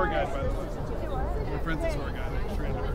tour guide, by the way. My friend's a tour guide.